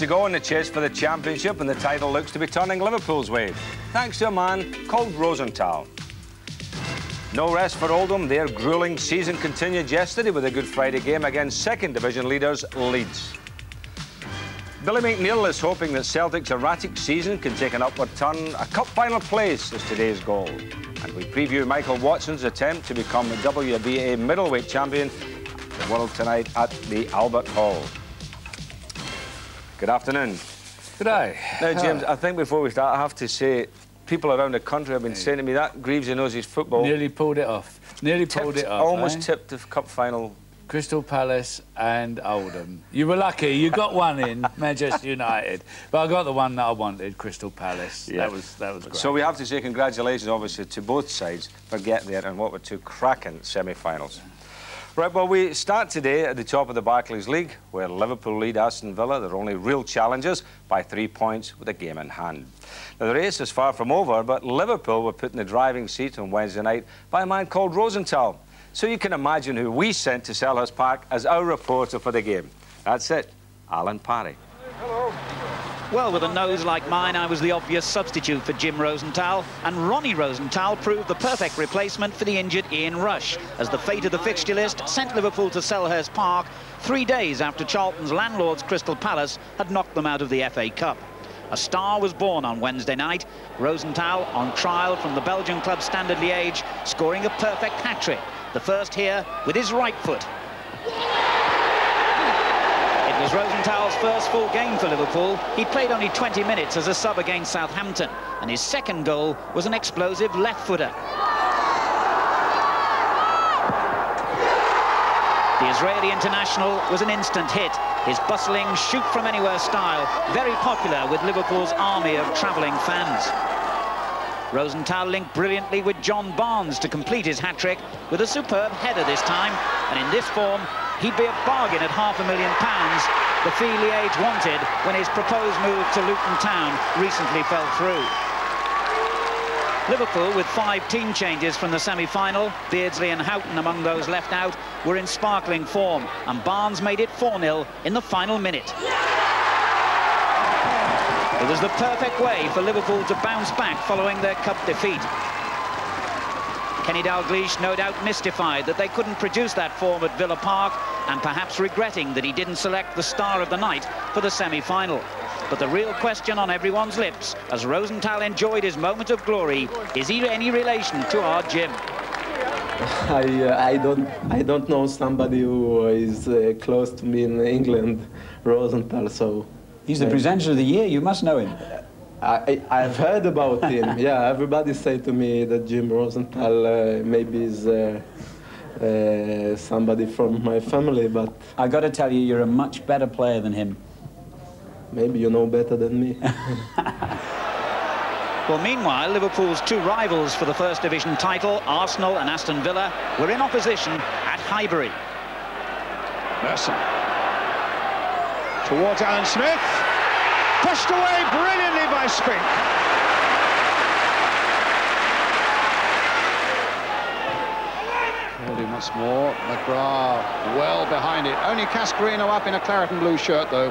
to go in the chase for the championship, and the title looks to be turning Liverpool's way, thanks to a man called Rosenthal. No rest for Oldham. Their gruelling season continued yesterday with a Good Friday game against second division leaders Leeds. Billy McNeill is hoping that Celtic's erratic season can take an upward turn. A cup final place is today's goal. And we preview Michael Watson's attempt to become the WBA middleweight champion the world tonight at the Albert Hall. Good afternoon. Good day. Now, James, I think before we start, I have to say, people around the country have been saying to me that Greavsie knows his football. Nearly pulled it off. Nearly pulled it off. Almost eh? tipped the cup final. Crystal Palace and Oldham. You were lucky. You got one in, Manchester United. But I got the one that I wanted, Crystal Palace. Yeah. That was that was great. So we have to say congratulations, obviously, to both sides for getting there and what were two cracking semi-finals. Right, well, we start today at the top of the Barclays League, where Liverpool lead Aston Villa. They're only real challengers by three points with a game in hand. Now, the race is far from over, but Liverpool were put in the driving seat on Wednesday night by a man called Rosenthal. So you can imagine who we sent to Selhurst Park as our reporter for the game. That's it, Alan Parry. Well, with a nose like mine, I was the obvious substitute for Jim Rosenthal, and Ronnie Rosenthal proved the perfect replacement for the injured Ian Rush, as the fate of the fixture list sent Liverpool to Selhurst Park three days after Charlton's landlords Crystal Palace had knocked them out of the FA Cup. A star was born on Wednesday night. Rosenthal, on trial from the Belgian club Standard Liège, scoring a perfect hat-trick, the first here with his right foot. Was Rosenthal's first full game for Liverpool. He played only 20 minutes as a sub against Southampton, and his second goal was an explosive left-footer. The Israeli international was an instant hit. His bustling shoot-from-anywhere style, very popular with Liverpool's army of travelling fans. Rosenthal linked brilliantly with John Barnes to complete his hat-trick with a superb header this time, and in this form, he'd be a bargain at half a million pounds, the fee Liège wanted when his proposed move to Luton Town recently fell through. Liverpool, with five team changes from the semi-final, Beardsley and Houghton among those left out, were in sparkling form, and Barnes made it 4-0 in the final minute. It was the perfect way for Liverpool to bounce back following their cup defeat. Kenny Dalglish no doubt mystified that they couldn't produce that form at Villa Park and perhaps regretting that he didn't select the star of the night for the semi-final. But the real question on everyone's lips, as Rosenthal enjoyed his moment of glory, is he any relation to our Jim? I, uh, I don't I don't know somebody who is uh, close to me in England, Rosenthal. So He's the presenter of the year. You must know him. I, I I've heard about him. Yeah, everybody say to me that Jim Rosenthal uh, maybe is uh, somebody from my family, but I got to tell you, you're a much better player than him. maybe you know better than me. Well, meanwhile, Liverpool's two rivals for the First Division title, Arsenal and Aston Villa, were in opposition at Highbury. Merson. Towards Alan Smith. Pushed away brilliantly by Spink. Once more. McGrath well behind it. Only Cascarino up in a claret and blue shirt, though.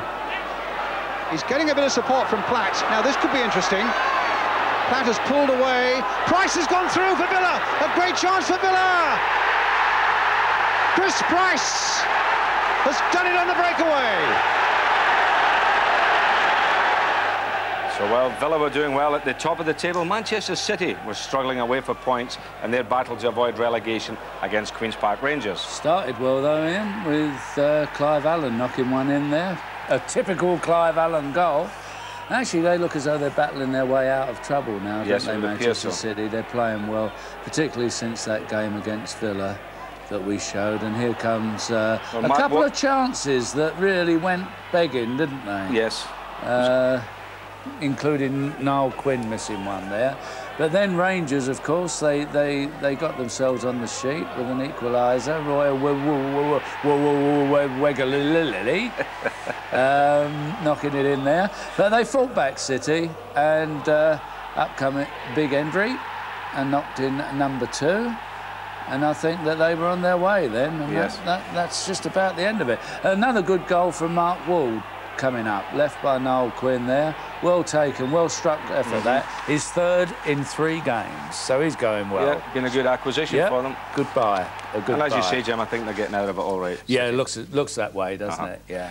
He's getting a bit of support from Platt. Now, this could be interesting. Platt has pulled away. Price has gone through for Villa. A great chance for Villa. Chris Price has done it on the breakaway. So while Villa were doing well at the top of the table, Manchester City were struggling away for points in their battle to avoid relegation against Queen's Park Rangers. Started well though, Ian, with uh, Clive Allen knocking one in there. A typical Clive Allen goal. Actually, they look as though they're battling their way out of trouble now, Yes, don't they, Manchester so. City? They're playing well, particularly since that game against Villa that we showed. And here comes uh, Well, a Mark, couple what- of chances that really went begging, didn't they? Yes. uh, including Niall Quinn missing one there. But then Rangers, of course, they, they, they got themselves on the sheet with an equaliser. Roy Wegerle um, knocking it in there. But they fought back City and uh, up come Big Hendry and knocked in number two. And I think that they were on their way then. Yes. that, that, that's just about the end of it. Another good goal from Mark Ward coming up. Left by Niall Quinn there. Well taken, well struck effort mm -hmm. that. His third in three games, so he's going well. Yeah, been a good acquisition yep. for them. Goodbye. A good and as buy. you say, Jim, I think they're getting out of it all right. Yeah, it looks, it looks that way, doesn't uh -huh. it? Yeah.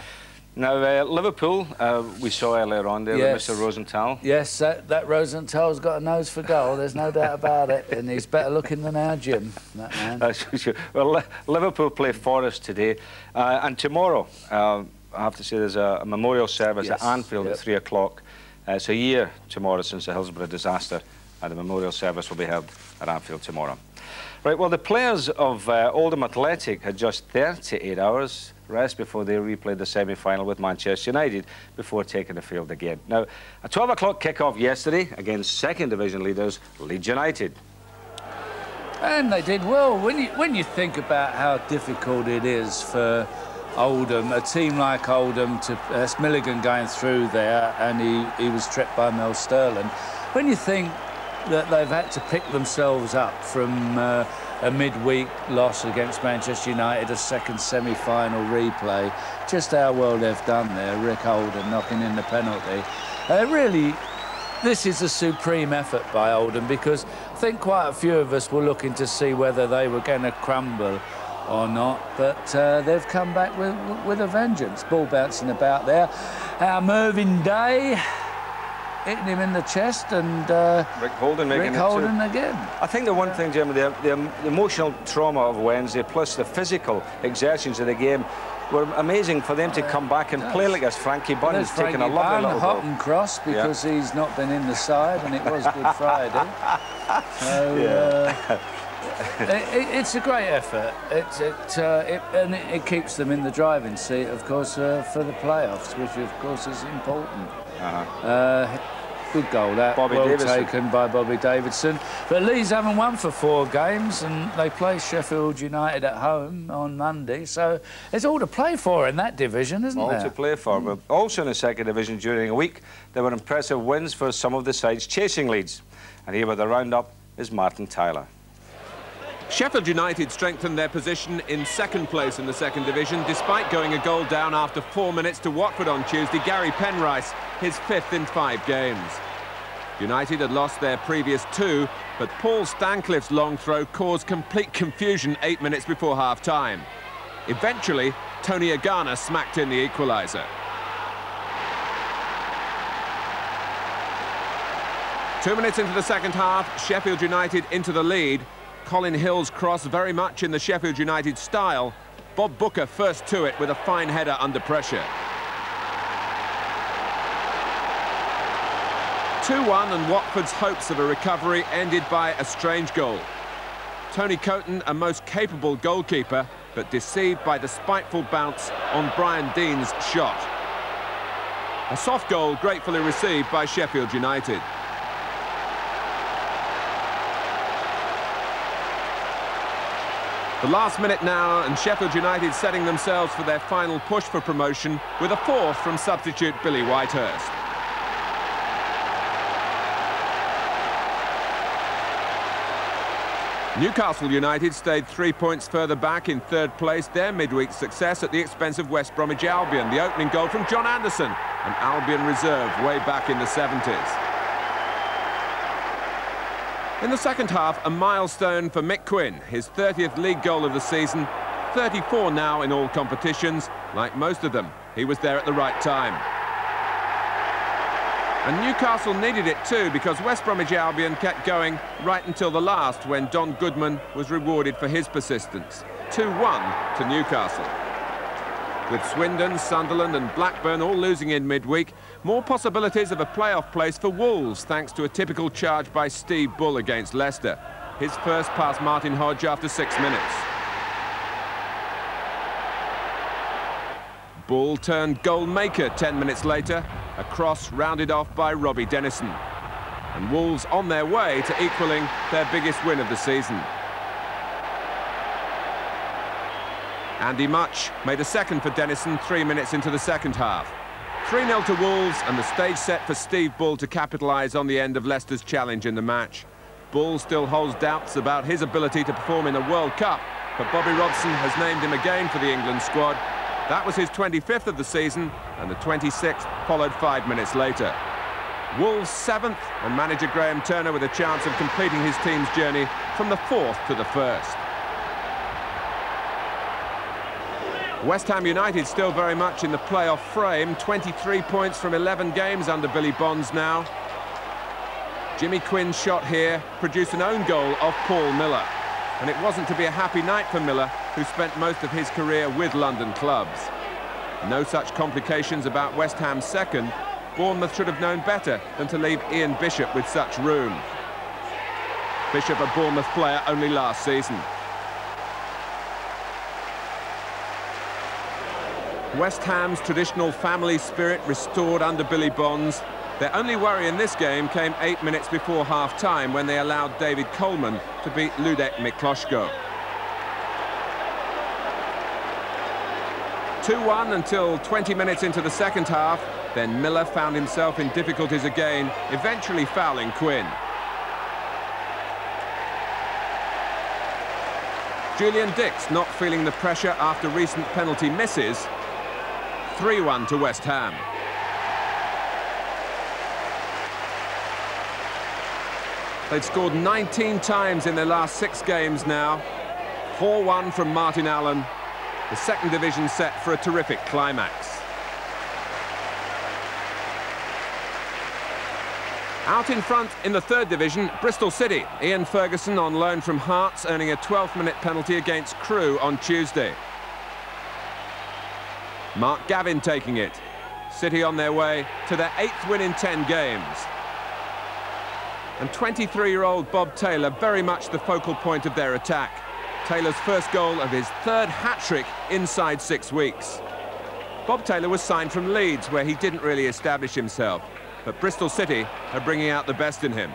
Now, uh, Liverpool, uh, we saw earlier on there yes. Mr Rosenthal. Yes, that, that Rosenthal's got a nose for goal, there's no doubt about it. And he's better looking than our Jim, that man. That's for sure. Well, Liverpool play Forest today. Uh, and tomorrow, uh, I have to say, there's a, a memorial service yes. at Anfield yep. at 3 o'clock. Uh, it's a year tomorrow since the Hillsborough disaster, and the memorial service will be held at Anfield tomorrow. Right, well, the players of uh, Oldham Athletic had just 38 hours rest before they replayed the semi-final with Manchester United before taking the field again. Now, a 12 o'clock kick-off yesterday against second division leaders Leeds United. And they did well. When you, when you think about how difficult it is for Oldham, a team like Oldham, to uh, Milligan going through there, and he, he was tripped by Mel Sterland. When you think that they've had to pick themselves up from uh, a midweek loss against Manchester United, a second semi-final replay. Just how well they've done there. Rick Holden knocking in the penalty. Uh, really, this is a supreme effort by Oldham because I think quite a few of us were looking to see whether they were going to crumble or not, but uh, they've come back with, with a vengeance. Ball bouncing about there. Our Mervyn Day hitting him in the chest and uh, Rick Holden making Rick Holden again. I think the one thing, Jim, the, the, the, emotional trauma of Wednesday plus the physical exertions of the game were amazing for them to come back and play like this. Frankie Bunn has taken a lovely Bunn, hot and cross because yeah. he's not been in the side and it was Good Friday. So, yeah. uh, it, it's a great effort. It, it, uh, it and it, keeps them in the driving seat, of course, uh, for the playoffs, which of course is important. -huh. Good goal that. Bobby well Davison. taken by Bobby Davison. But Leeds haven't won for four games and they play Sheffield United at home on Monday. So it's all to play for in that division, isn't all there? All to play for. But also in the second division during a week, there were impressive wins for some of the sides chasing Leeds. And here with the roundup is Martin Tyler. Sheffield United strengthened their position in second place in the second division despite going a goal down after four minutes to Watford on Tuesday. Gary Penrice, his fifth in five games. United had lost their previous two, but Paul Stancliffe's long throw caused complete confusion eight minutes before half-time. Eventually, Tony Agana smacked in the equaliser. Two minutes into the second half, Sheffield United into the lead, Colin Hill's cross very much in the Sheffield United style. Bob Booker first to it with a fine header under pressure. 2-1 and Watford's hopes of a recovery ended by a strange goal. Tony Coton, a most capable goalkeeper, but deceived by the spiteful bounce on Brian Deane's shot. A soft goal gratefully received by Sheffield United. The last minute now, and Sheffield United setting themselves for their final push for promotion with a fourth from substitute Billy Whitehurst. Newcastle United stayed three points further back in third place. Their midweek success at the expense of West Bromwich Albion. The opening goal from John Anderson, an Albion reserve way back in the 70s. In the second half, a milestone for Mick Quinn, his 30th league goal of the season, 34 now in all competitions. Like most of them, he was there at the right time. And Newcastle needed it too because West Bromwich Albion kept going right until the last when Don Goodman was rewarded for his persistence. 2-1 to Newcastle. With Swindon, Sunderland and Blackburn all losing in midweek, more possibilities of a playoff place for Wolves thanks to a typical charge by Steve Bull against Leicester. His first past Martin Hodge after six minutes. Bull turned goal maker 10 minutes later, a cross rounded off by Robbie Dennison. And Wolves on their way to equaling their biggest win of the season. Andy Mutch made a second for Dennison three minutes into the second half. 3-0 to Wolves and the stage set for Steve Bull to capitalise on the end of Leicester's challenge in the match. Bull still holds doubts about his ability to perform in a World Cup, but Bobby Robson has named him again for the England squad, That was his 25th of the season, and the 26th followed five minutes later. Wolves seventh, and manager Graham Turner with a chance of completing his team's journey from the fourth to the first. West Ham United still very much in the playoff frame. 23 points from 11 games under Billy Bonds now. Jimmy Quinn's shot here produced an own goal off Paul Miller. And it wasn't to be a happy night for Miller, who spent most of his career with London clubs. No such complications about West Ham's second. Bournemouth should have known better than to leave Ian Bishop with such room. Bishop, a Bournemouth player only last season. West Ham's traditional family spirit restored under Billy Bonds. Their only worry in this game came eight minutes before half-time when they allowed David Coleman to beat Ludek Miklosko. 2-1 until 20 minutes into the second half. Then Miller found himself in difficulties again, eventually fouling Quinn. Julian Dicks not feeling the pressure after recent penalty misses 3-1 to West Ham. They've scored 19 times in their last six games now. 4-1 from Martin Allen. The second division set for a terrific climax. Out in front in the third division, Bristol City. Ian Ferguson on loan from Hearts, earning a 12th-minute penalty against Crewe on Tuesday. Mark Gavin taking it. City on their way to their eighth win in 10 games. And 23-year-old Bob Taylor very much the focal point of their attack. Taylor's first goal of his third hat-trick inside six weeks. Bob Taylor was signed from Leeds, where he didn't really establish himself. But Bristol City are bringing out the best in him.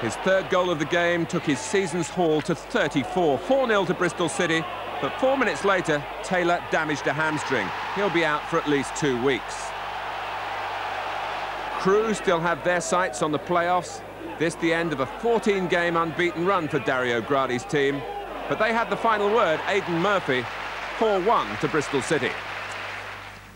His third goal of the game took his season's haul to 34. 4-0 to Bristol City, but four minutes later, Taylor damaged a hamstring. He'll be out for at least two weeks. Crewe still have their sights on the playoffs. This the end of a 14-game unbeaten run for Dario Gradi's team. But they had the final word, Aidan Murphy, 4-1 to Bristol City.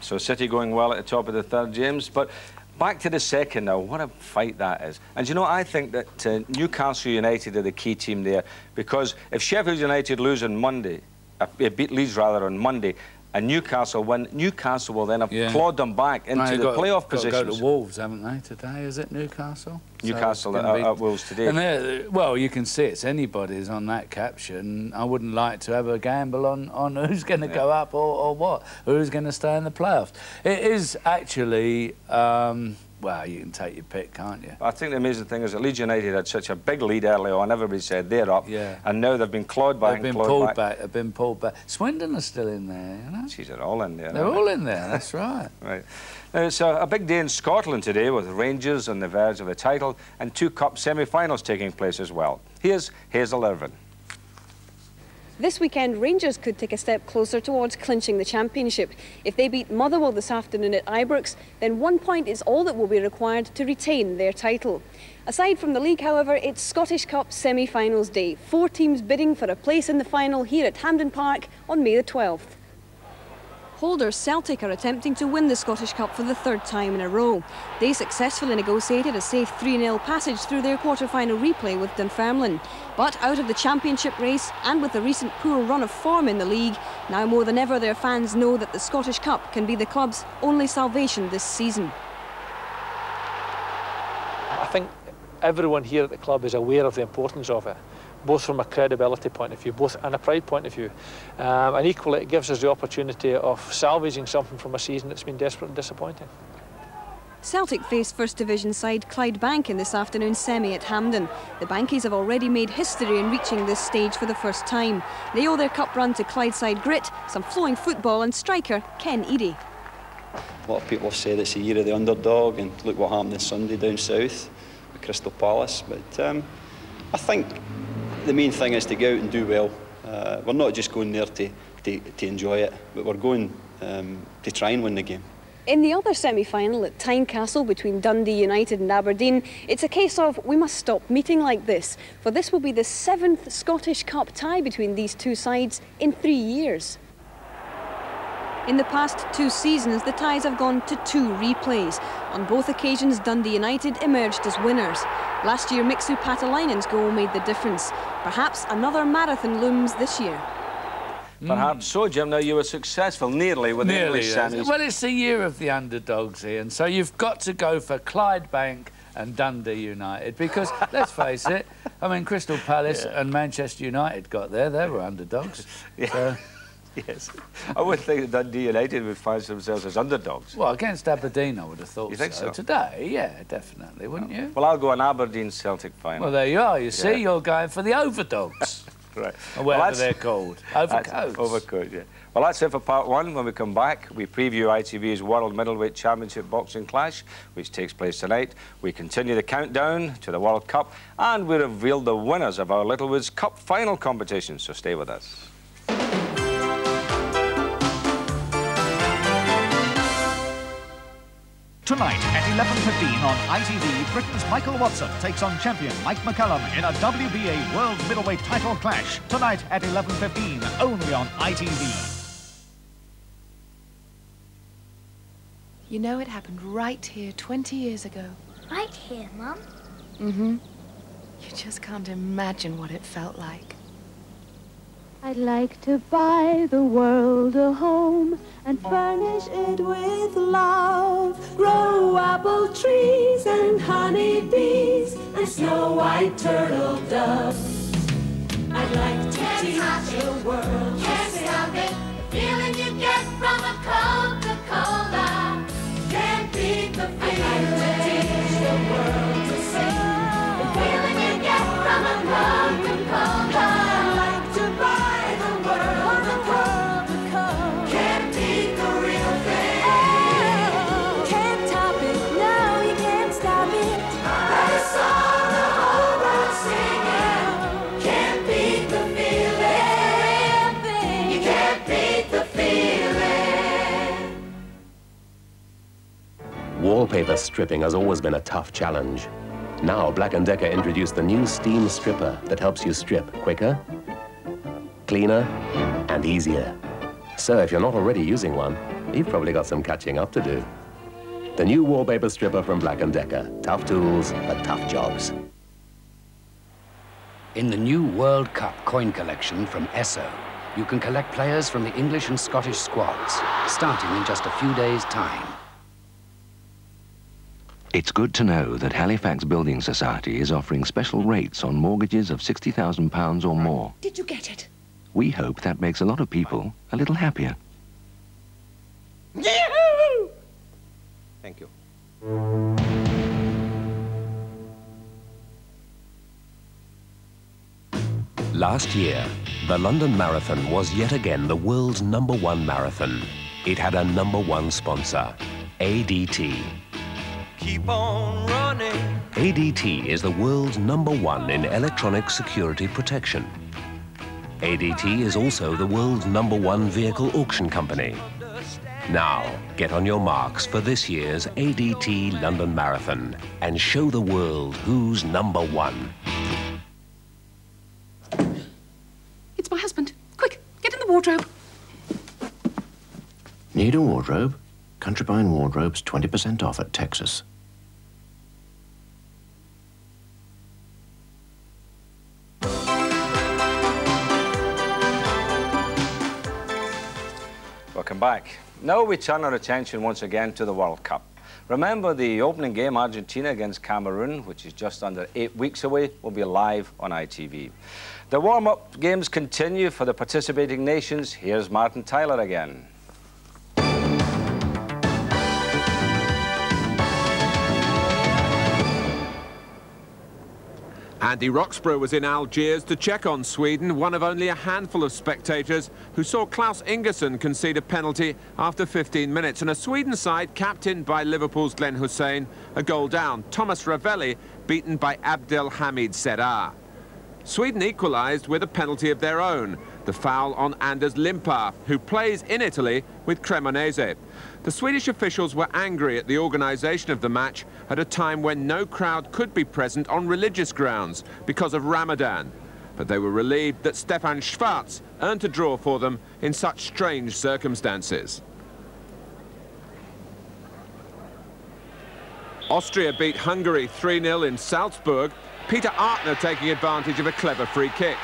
So City going well at the top of the third, James. But Back to the second now, what a fight that is. And you know, I think that uh, Newcastle United are the key team there because if Sheffield United lose on Monday, uh, beat Leeds rather on Monday, and Newcastle win, Newcastle will then have yeah. clawed them back into the got, playoff position. Go to Wolves, haven't they, today? Is it Newcastle? Newcastle so at, at, Wolves today. And well, you can see it's anybody's on that caption. I wouldn't like to have a gamble on, on who's going to yeah. go up or, or what, who's going to stay in the playoffs. It is actually... Um, well, you can take your pick, can't you? I think the amazing thing is that Leeds United had such a big lead early on. Everybody said they're up. Yeah. And now they've been clawed back They've been pulled back. back. They've been pulled back. Swindon are still in there, you know? They're all in there. They're all they? in there, that's right. right. Now, it's a, a, big day in Scotland today with Rangers on the verge of the title and two cup semi-finals taking place as well. Here's Hazel Irvine. This weekend, Rangers could take a step closer towards clinching the championship. If they beat Motherwell this afternoon at Ibrox, then one point is all that will be required to retain their title. Aside from the league, however, it's Scottish Cup semi-finals day. Four teams bidding for a place in the final here at Hampden Park on May the 12th. Holders Celtic are attempting to win the Scottish Cup for the third time in a row. They successfully negotiated a safe 3-0 passage through their quarter-final replay with Dunfermline. But out of the championship race and with the recent poor run of form in the league, now more than ever their fans know that the Scottish Cup can be the club's only salvation this season. I think everyone here at the club is aware of the importance of it both from a credibility point of view, both and a pride point of view. Um, and equally, it gives us the opportunity of salvaging something from a season that's been desperate and disappointing. Celtic face First Division side Clydebank in this afternoon's semi at Hampden. The Bankies have already made history in reaching this stage for the first time. They owe their cup run to Clyde side grit, some flowing football and striker Ken Eadie. A lot of people have said it's the year of the underdog and look what happened this Sunday down south with Crystal Palace. But um, I think the main thing is to go out and do well. Uh, we're not just going there to, to, to enjoy it, but we're going um, to try and win the game. In the other semi-final at Tynecastle between Dundee United and Aberdeen, it's a case of we must stop meeting like this, for this will be the seventh Scottish Cup tie between these two sides in three years. In the past two seasons, the ties have gone to two replays. On both occasions, Dundee United emerged as winners. Last year, Mixu Paatelainen's goal made the difference. Perhaps another marathon looms this year. Mm. Perhaps so, Jim. Now, you were successful nearly with the English yes. semis. Well, it's the year of the underdogs, Ian. So you've got to go for Clydebank and Dundee United because, let's face it, I mean, Crystal Palace and Manchester United got there. They were underdogs. So, Yes. I would think that Dundee United would find themselves as underdogs. well, against Aberdeen, I would have thought You think so? Today, yeah, definitely, wouldn't you? Well, I'll go an Aberdeen Celtic final. Well, there you are. You see, Yeah. you're going for the overdogs. right. Or Well, whatever that's- they're called. Overcoats. Overcoat, yeah. Well, that's it for part one. When we come back, we preview ITV's World Middleweight Championship Boxing Clash, which takes place tonight. We continue the countdown to the World Cup, and we reveal the winners of our Littlewoods Cup final competition. So stay with us. Tonight at 11.15 on ITV, Britain's Michael Watson takes on champion Mike McCallum in a WBA World Middleweight title clash. Tonight at 11.15, only on ITV. You know it happened right here 20 years ago. Right here, Mum. Mm-hmm. You just can't imagine what it felt like. I'd like to buy the world a home and furnish it with love. Grow apple trees and honey bees and snow white turtle doves. I'd like to Can't teach stop it. the world Can't stop it. The feeling you get from a Coca-Cola. Can't beat the feeling. I'd like to teach the world Wallpaper stripping has always been a tough challenge. Now Black & Decker introduced the new Steam Stripper that helps you strip quicker, cleaner, and easier. So if you're not already using one, you've probably got some catching up to do. The new wallpaper stripper from Black & Decker. Tough tools, but tough jobs. In the new World Cup coin collection from Esso, you can collect players from the English and Scottish squads, starting in just a few days' time. It's good to know that Halifax Building Society is offering special rates on mortgages of £60,000 or more. Did you get it? We hope that makes a lot of people a little happier. Yahoo! Thank you. Last year, the London Marathon was yet again the world's number one marathon. It had a number one sponsor, ADT. Keep on running. ADT is the world's number one in electronic security protection. ADT is also the world's number one vehicle auction company. Now, get on your marks for this year's ADT London Marathon and show the world who's number one. It's my husband. Quick, get in the wardrobe. Need a wardrobe? Countrypine Wardrobes 20% off at Texas. Welcome back. Now we turn our attention once again to the World Cup. Remember, the opening game, Argentina against Cameroon, which is just under eight weeks away, will be live on ITV. The warm-up games continue for the participating nations. Here's Martin Tyler again. Andy Roxburgh was in Algiers to check on Sweden, one of only a handful of spectators who saw Klas Ingesson concede a penalty after 15 minutes. And a Sweden side captained by Liverpool's Glenn Hysén, a goal down. Thomas Ravelli beaten by Abdelhamid Serrar. Sweden equalised with a penalty of their own. The foul on Anders Limpar, who plays in Italy with Cremonese. The Swedish officials were angry at the organisation of the match at a time when no crowd could be present on religious grounds because of Ramadan. But they were relieved that Stefan Schwarz earned a draw for them in such strange circumstances. Austria beat Hungary 3-0 in Salzburg. Peter Artner taking advantage of a clever free kick.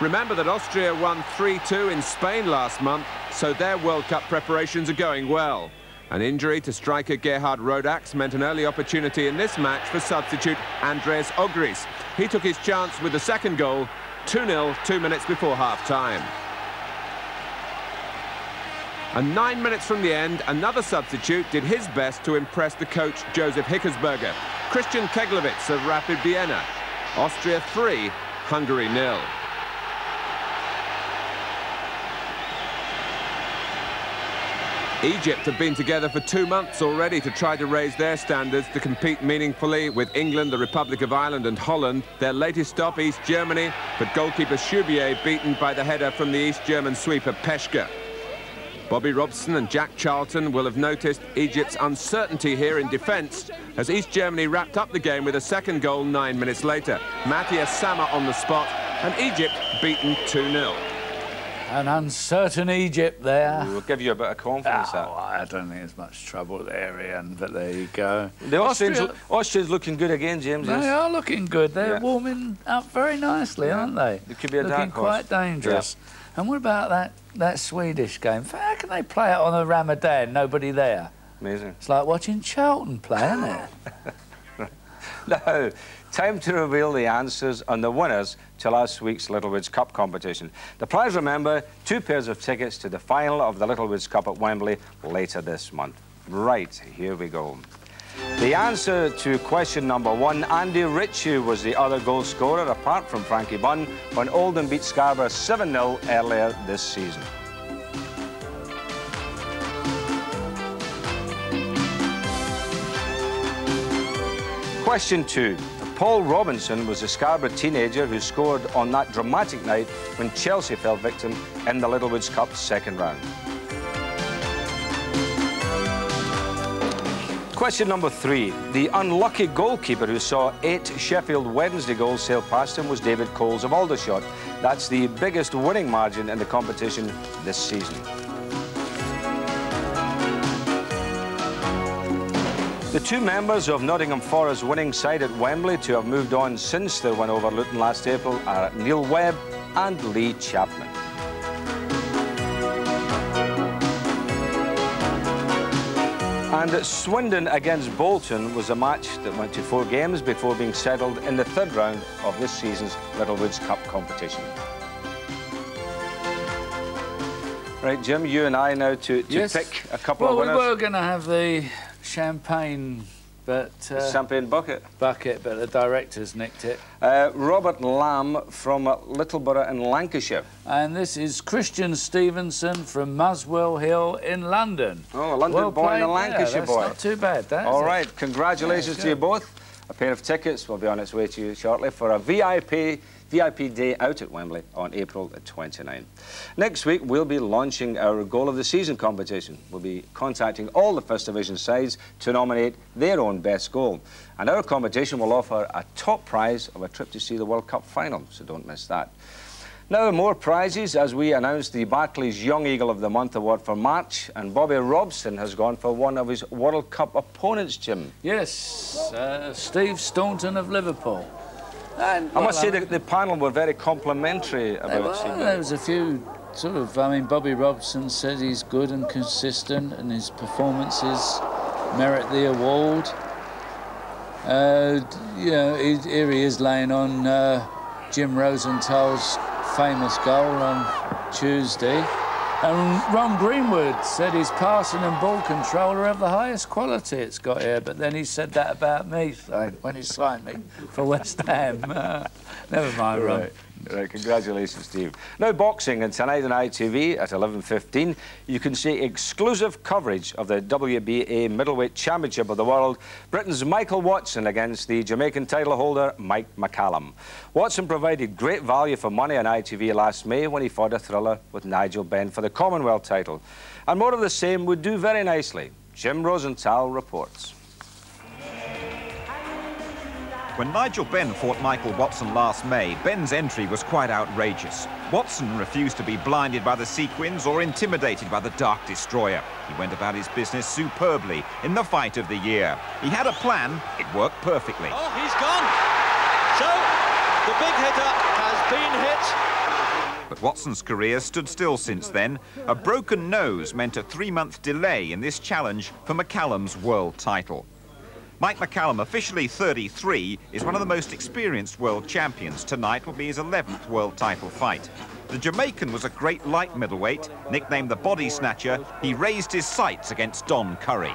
Remember that Austria won 3-2 in Spain last month, so their World Cup preparations are going well. An injury to striker Gerhard Rodax meant an early opportunity in this match for substitute Andreas Ogris. He took his chance with the second goal, 2-0, two minutes before half-time. And nine minutes from the end, another substitute did his best to impress the coach Josef Hickersberger. Christian Keglevits of Rapid Vienna. Austria 3, Hungary nil. Egypt have been together for two months already to try to raise their standards to compete meaningfully with England, the Republic of Ireland and Holland. Their latest stop, East Germany, but goalkeeper Shobair beaten by the header from the East German sweeper Peschke. Bobby Robson and Jack Charlton will have noticed Egypt's uncertainty here in defence as East Germany wrapped up the game with a second goal nine minutes later. Matthias Sammer on the spot and Egypt beaten 2-0. An uncertain Egypt there. We'll give you a bit of confidence. Oh, I don't think there's much trouble there, Ian, but there you go. The Austrians, Austria- looking good again, James. They are looking good. They're Yeah. warming up very nicely, aren't they? It could be a looking dark horse. quite dangerous. And what about that, that Swedish game? How can they play it on a Ramadan, nobody there? Amazing. It's like watching Charlton play, isn't it? Now, time to reveal the answers and the winners to last week's Littlewoods Cup competition. The prize, remember, two pairs of tickets to the final of the Littlewoods Cup at Wembley later this month. Right, here we go. The answer to question number one, Andy Ritchie was the other goal scorer, apart from Frankie Bunn, when Oldham beat Scarborough 7-0 earlier this season. Question two. Paul Robinson was a Scarborough teenager who scored on that dramatic night when Chelsea fell victim in the Littlewoods Cup second round. Question number three. The unlucky goalkeeper who saw eight Sheffield Wednesday goals sail past him was David Coles of Aldershot. That's the biggest winning margin in the competition this season. The two members of Nottingham Forest's winning side at Wembley to have moved on since their win over Luton last April are Neil Webb and Lee Chapman. And Swindon against Bolton was a match that went to four games before being settled in the third round of this season's Littlewoods Cup competition. Right, Jim, you and I now to, to Yes. pick a couple well, of winners. we were going to have the champagne, but uh, Champagne bucket. bucket, but the directors nicked it. Uh, Robert Lamb from Littleborough in Lancashire. And this is Christian Stevenson from Muswell Hill in London. Oh, a London well boy and a. Lancashire That's boy. not too bad, that. All is it? congratulations Yeah, to you both. A pair of tickets will be on its way to you shortly for a VIP VIP day out at Wembley on April the 29th. Next week, we'll be launching our Goal of the Season competition. We'll be contacting all the First Division sides to nominate their own best goal. And our competition will offer a top prize of a trip to see the World Cup final, so don't miss that. Now, more prizes as we announce the Barclays Young Eagle of the Month award for March, and Bobby Robson has gone for one of his World Cup opponents, Jim. Yes, uh, Steve Staunton of Liverpool. And, I must say that the panel were very complimentary There, about were, there was a few sort of, I mean, Bobby Robson said he's good and consistent and his performances merit the award. Uh, you know, he, here he is laying on uh, Jim Rosenthal's famous goal on Tuesday. And Ron Greenwood said his passing and ball control are of the highest quality it's got here, but then he said that about me so, when he signed me for West Ham. Uh, never mind, Ron. Right. Right, congratulations, Steve. Now, boxing, and tonight on ITV at 11.15, you can see exclusive coverage of the WBA Middleweight Championship of the World. Britain's Michael Watson against the Jamaican title holder, Mike McCallum. Watson provided great value for money on ITV last May when he fought a thriller with Nigel Benn for the Commonwealth title. And more of the same would do very nicely. Jim Rosenthal reports. When Nigel Benn fought Michael Watson last May, Benn's entry was quite outrageous. Watson refused to be blinded by the sequins or intimidated by the Dark Destroyer. He went about his business superbly in the fight of the year. He had a plan, it worked perfectly. Oh, he's gone. So, the big hitter has been hit. But Watson's career stood still since then. A broken nose meant a three-month delay in this challenge for McCallum's world title. Mike McCallum, officially 33, is one of the most experienced world champions. Tonight will be his 11th world title fight. The Jamaican was a great light middleweight, nicknamed the Body Snatcher. He raised his sights against Don Curry.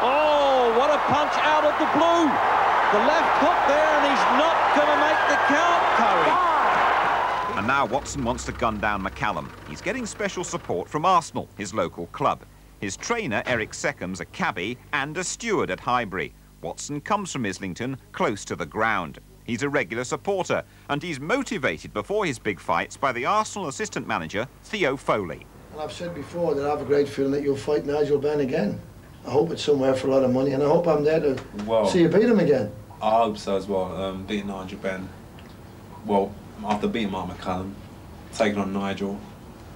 Oh, what a punch out of the blue. The left hook there, and he's not going to make the count, Curry. And now Watson wants to gun down McCallum. He's getting special support from Arsenal, his local club. His trainer, Eric Seckham's a cabbie and a steward at Highbury. Watson comes from Islington, close to the ground. He's a regular supporter, and he's motivated before his big fights by the Arsenal assistant manager, Theo Foley. And I've said before that I have a great feeling that you'll fight Nigel Benn again. I hope it's somewhere for a lot of money, and I hope I'm there to Well- see you beat him again. I hope so as well. Um, beating Nigel Benn. Well, after beating Mark McCallum, taking on Nigel,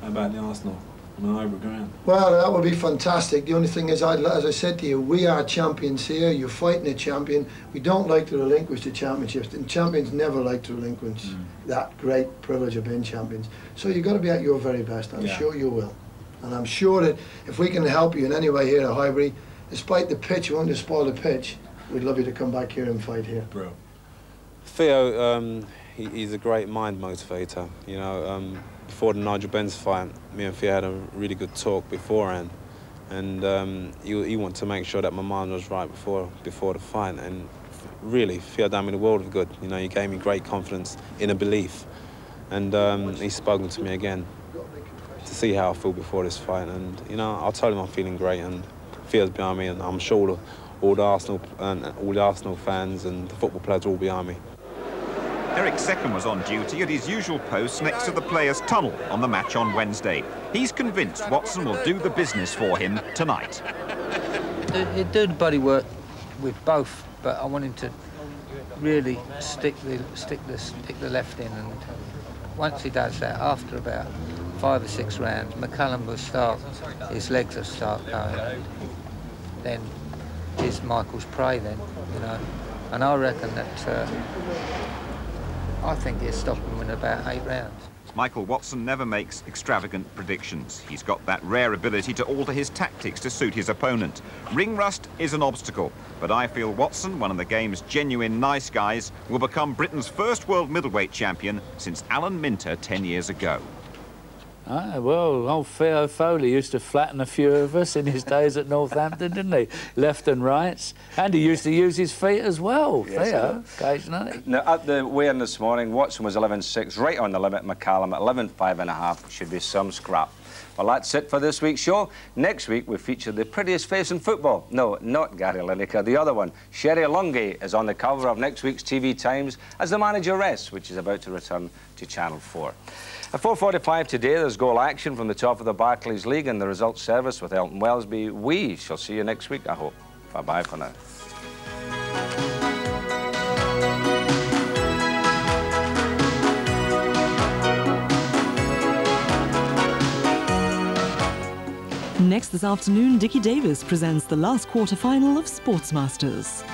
how about the Arsenal? On over ground. Well, that would be fantastic. The only thing is, I'd, as I said to you, we are champions here. You're fighting a champion. We don't like to relinquish the championships, and champions never like to relinquish Mm. that great privilege of being champions. So you've got to be at your very best. I'm Yeah. sure you will. And I'm sure that if we can help you in any way here at Highbury, despite the pitch, we want to spoil the pitch, we'd love you to come back here and fight here. Bro. Theo, um, he, he's a great mind motivator. You know, um, before the Nigel Benn's fight, me and Theo had a really good talk beforehand, and um, he, he wanted to make sure that my mind was right before before the fight. And really, Theo done me the world of good. You know, he gave me great confidence in a belief, and um, he's spoken to me again to see how I feel before this fight. And you know, I told him I'm feeling great, and Theo's behind me, and I'm sure all the, all the Arsenal and all the Arsenal fans and the football players are all behind me. Eric Seckham was on duty at his usual post next to the players' tunnel on the match on Wednesday. He's convinced Watson will do the business for him tonight. He'll do the body work with both, but I want him to really stick the stick the stick the left in, and once he does that, after about five or six rounds, McCallum will start, his legs will start going. Then is Michael's prey then, you know, and I reckon that uh, I think he'll stop him in about eight rounds. Michael Watson never makes extravagant predictions. He's got that rare ability to alter his tactics to suit his opponent. Ring rust is an obstacle, but I feel Watson, one of the game's genuine nice guys, will become Britain's first world middleweight champion since Alan Minter 10 years ago. Ah, well, old Theo Foley used to flatten a few of us in his days at Northampton, didn't he? Left and rights. And he used to use his feet as well, Yes, Theo, occasionally. Now, at the weigh-in this morning, Watson was 11.6, right on the limit. McCallum at 11.5 and a half. Should be some scrap. Well, that's it for this week's show. Next week, we feature the prettiest face in football. No, not Gary Lineker, the other one. Cherie Lunghi is on the cover of next week's TV Times as the manageress, which is about to return to Channel 4. At 4.45 today, there's goal action from the top of the Barclays League and the results service with Elton Welsby. We shall see you next week, I hope. Bye-bye for now. Next this afternoon, Dickie Davies presents the last quarter-final of Sportsmasters.